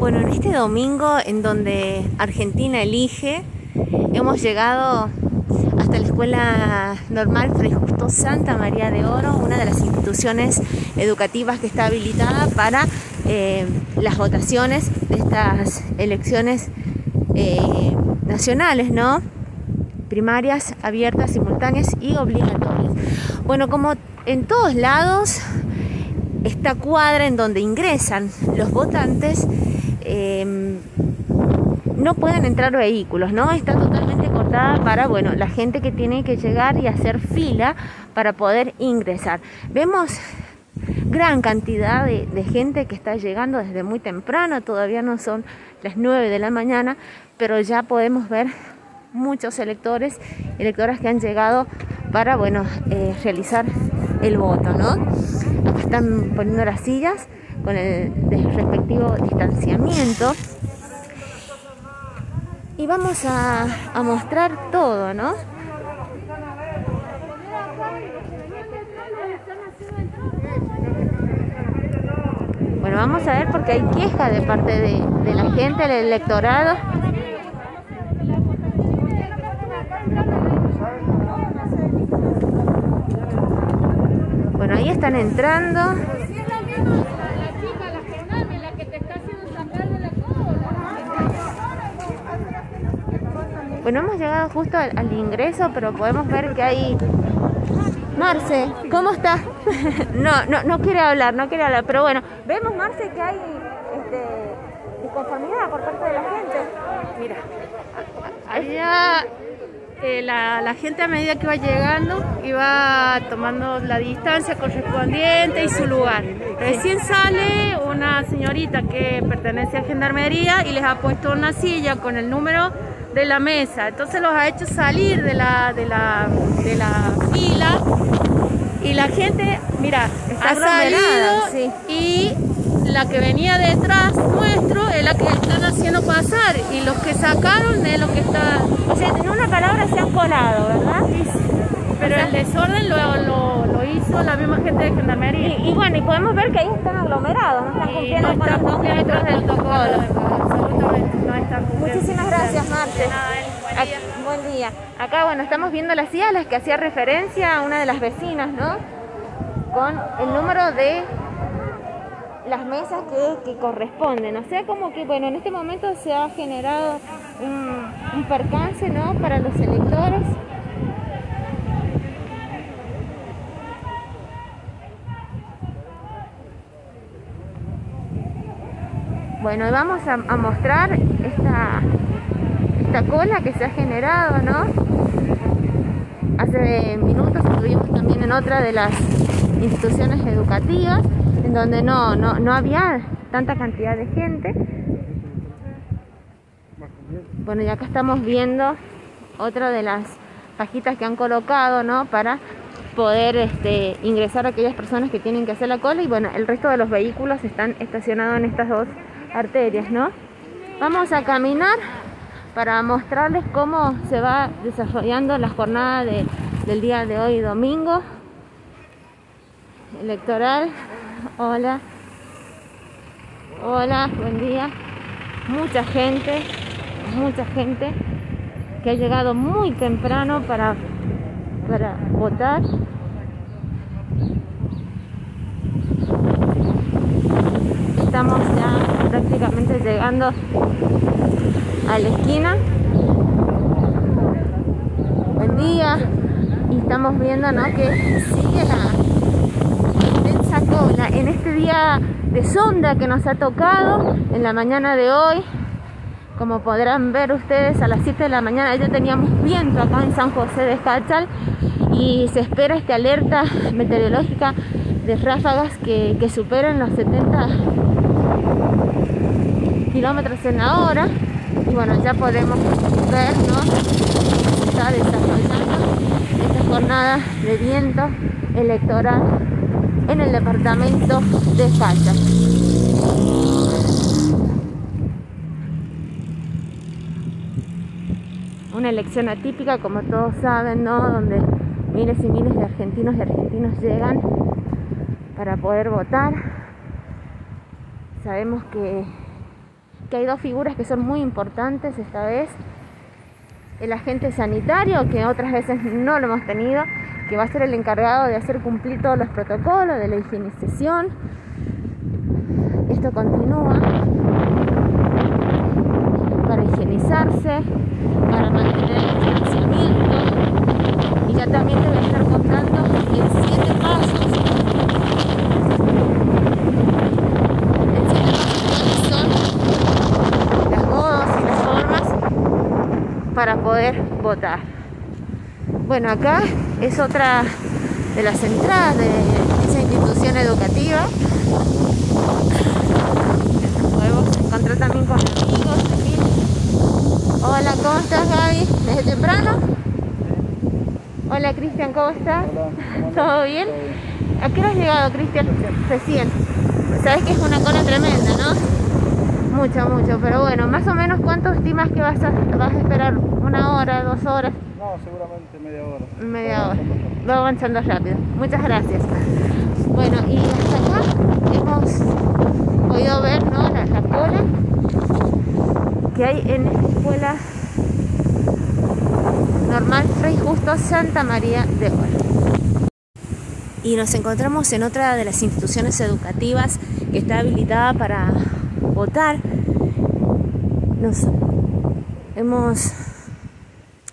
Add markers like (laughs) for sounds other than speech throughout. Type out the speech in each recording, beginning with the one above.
Bueno, en este domingo en donde Argentina elige, hemos llegado hasta la Escuela Normal Fray Justo Santa María de Oro, una de las instituciones educativas que está habilitada para eh, las votaciones de estas elecciones eh, nacionales, ¿no? Primarias, abiertas, simultáneas y obligatorias. Bueno, como en todos lados, esta cuadra en donde ingresan los votantes em, no pueden entrar vehículos, ¿no? Está totalmente cortada para, bueno, la gente que tiene que llegar y hacer fila para poder ingresar. Vemos gran cantidad de, de, gente que está llegando desde muy temprano, todavía no son las 9 de la mañana, pero ya podemos ver muchos electores, electoras que han llegado para, bueno, eh, realizar el voto, ¿no? Están poniendo las sillas con el respectivo distanciamiento. Y vamos a, a mostrar todo, ¿no? Bueno, vamos a ver porque hay queja de parte de, de la gente, del electorado. Bueno, ahí están entrando. Bueno, hemos llegado justo al, al ingreso, pero podemos ver que hay Marce, ¿cómo estás? (laughs) no, no, no quiere hablar, no quiere hablar, pero bueno, vemos Marce que hay este, inconformidad por parte de la gente. Mira, allá eh, la, la, gente a medida que va llegando iba tomando la distancia correspondiente y su lugar. Recién sale una señorita que pertenece a Gendarmería y les ha puesto una silla con el número de la mesa. Entonces los ha hecho salir de la, de la, de la fila y la gente, mira, Está ha salido sí. y la que venía detrás nuestro es la que están haciendo pasar y los que sacaron es lo que está... O sea, en una palabra se han colado, ¿verdad? Sí, pero o sea, el desorden lo, lo, lo, hizo la misma gente de Gendarmería. Y, y, bueno, y podemos ver que ahí están aglomerados, no están cumpliendo no están con los del protocolo. Absolutamente, no están cumpliendo. Muchísimas gracias, Marte. Buen día. Buen día. Acá, bueno, estamos viendo las sillas a las que hacía referencia a una de las vecinas, ¿no? Con el número de las mesas que, corresponden. O sea, como que, bueno, en este momento se ha generado un, percance, ¿no? Para los electores. Bueno, y vamos a, mostrar esta, esta cola que se ha generado, ¿no? Hace minutos estuvimos también en otra de las instituciones educativas donde no, no, no había tanta cantidad de gente. Bueno, y acá estamos viendo otra de las cajitas que han colocado, ¿no? Para poder este, ingresar a aquellas personas que tienen que hacer la cola y bueno, el resto de los vehículos están estacionados en estas dos arterias, ¿no? Vamos a caminar para mostrarles cómo se va desarrollando la jornada de, del día de hoy, domingo electoral. Hola. Hola, buen día. Mucha gente, mucha gente que ha llegado muy temprano para, para votar. Estamos ya prácticamente llegando a la esquina. Buen día. Y estamos viendo ¿no? que sigue la en este día de sonda que nos ha tocado en la mañana de hoy. Como podrán ver ustedes, a las 7 de la mañana ya teníamos viento acá en San José de Escachal y se espera esta alerta meteorológica de ráfagas que, que superen los 70 kilómetros en la hora y bueno ya podemos ver ¿no? está desarrollando esta jornada de viento electoral en el departamento de Facha una elección atípica como todos saben ¿no? donde miles y miles de argentinos y argentinos llegan para poder votar sabemos que que hay dos figuras que son muy importantes esta vez. El agente sanitario, que otras veces no lo hemos tenido, que va a ser el encargado de hacer cumplir todos los protocolos de la higienización. Esto continúa para higienizarse, para mantener el distanciamiento. Y ya también te voy a estar contando en siete pasos. Para poder votar. Bueno, acá es otra de las entradas de esa institución educativa. Podemos encontrar también con amigos aquí. Hola, ¿cómo estás Gaby? ¿Desde temprano? Hola Cristian, ¿cómo estás? (laughs) ¿Todo bien? ¿A qué has llegado, Cristian? Recién. Sabes que es una cola tremenda, ¿no? Mucho, mucho. Pero bueno, más o menos, ¿cuánto estimas que vas a, vas a esperar? ¿Una hora, dos horas? No, seguramente media hora. Media hora. Va avanzando rápido. Muchas gracias. Bueno, y hasta acá hemos podido ver ¿no? la, la cola que hay en esta escuela normal Fray Justo Santa María de Oro. Y nos encontramos en otra de las instituciones educativas que está habilitada para votar. Nos hemos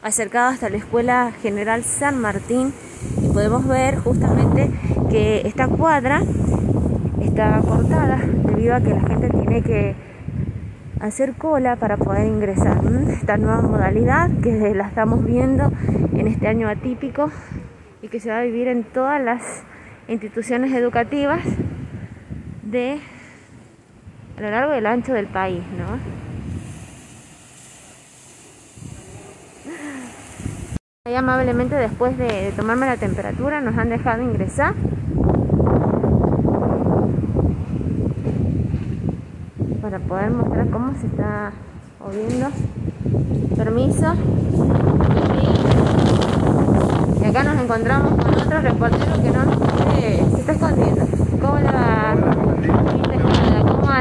acercado hasta la Escuela General San Martín y podemos ver justamente que esta cuadra está cortada debido a que la gente tiene que hacer cola para poder ingresar. Esta nueva modalidad que la estamos viendo en este año atípico y que se va a vivir en todas las instituciones educativas de a lo largo lo ancho del país, ¿no? Ahí amablemente después de, tomarme la temperatura nos han dejado ingresar. Para poder mostrar cómo se está moviendo. Permiso. Y acá nos encontramos con otro reportero que no se está escondiendo. ¿Cómo?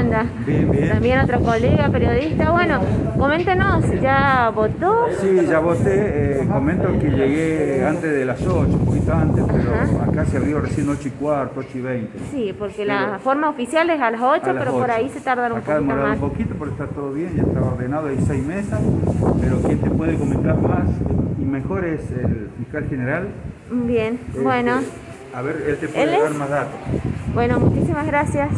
¿Cómo anda? Bien, bien. También otro colega periodista. Bueno, coméntenos, ¿ya votó? Sí, ya voté. Eh, comento que llegué antes de las 8, un poquito antes, pero Ajá. acá se abrió recién 8 y cuarto, 8 y 20. Sí, porque Pero- la forma oficial es a las 8, A las pero por 8. ahí se tardan un Acá poquito demoraron más. un poquito, pero está todo bien, ya está ordenado, hay seis mesas, pero quien te puede comentar más y mejor es el fiscal general. Bien, Este, bueno, A ver, él te ¿Él puede es? dar más datos. bueno, muchísimas gracias.